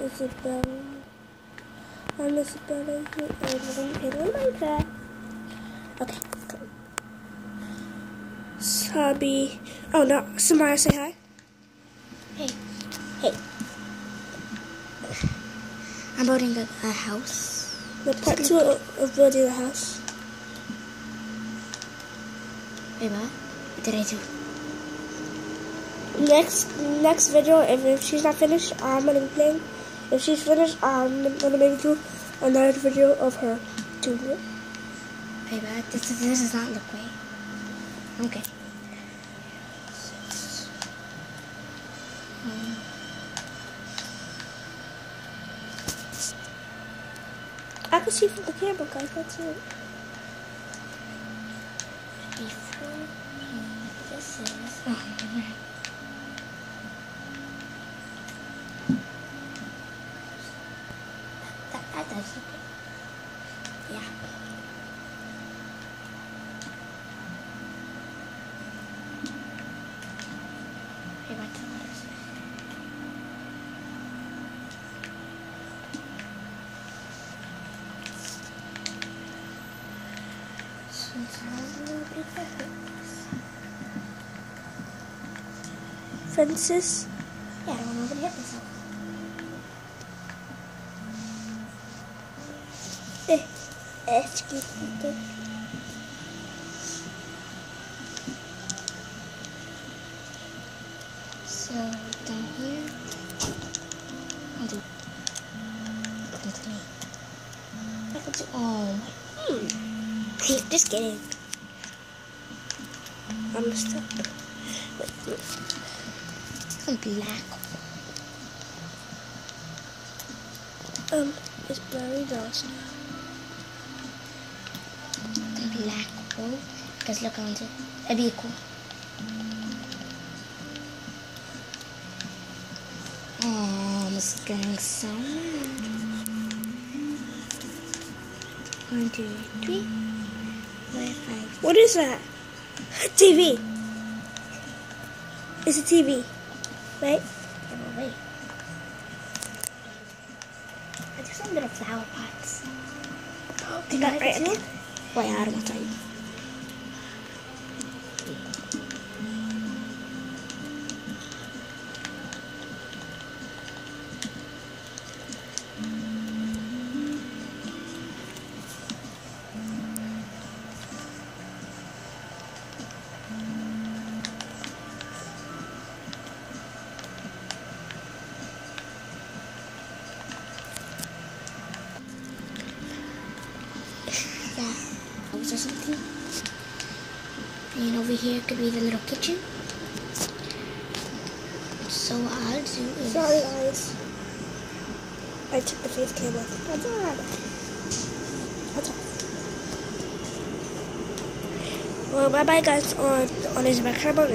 Isabella. I'm Isabella here and we're going play Minecraft. Okay, cool. Sabi. Oh no, Samaya, say hi. Hey, Hey, I'm building a, a house. the part two of of building a house. Wait, what? What did I do? Next next video, if, if she's not finished, I'm gonna be playing. If she's finished, I'm gonna maybe do another video of her doing it. Wait, what? This, this does not look right. Okay. Um, I can see from the camera, guys. That's it. before me, this is. Oh, man. That, that, that does look good. Yeah. Different. Fences. Yeah, I don't want nobody hit myself. Eh, me. So down here, I'll do. I could do. Oh, Hmm. Just kidding. I'm stuck. Wait, wait. some black. Um, it's blurry dolls. Some black wool. Because look on it. That'd be cool. Oh, I'm just getting so mad. One, two, three, four, five. What is that? TV. It's a TV, right? Oh, wait. I do some little flower pots. Oh, Did that right too? Wait, ويا طيب Yeah. And over here could be the little kitchen. So what I'll do is Sorry, guys. I took the face cam off. That's alright. That's all. Well, bye bye, guys. On on his back camera.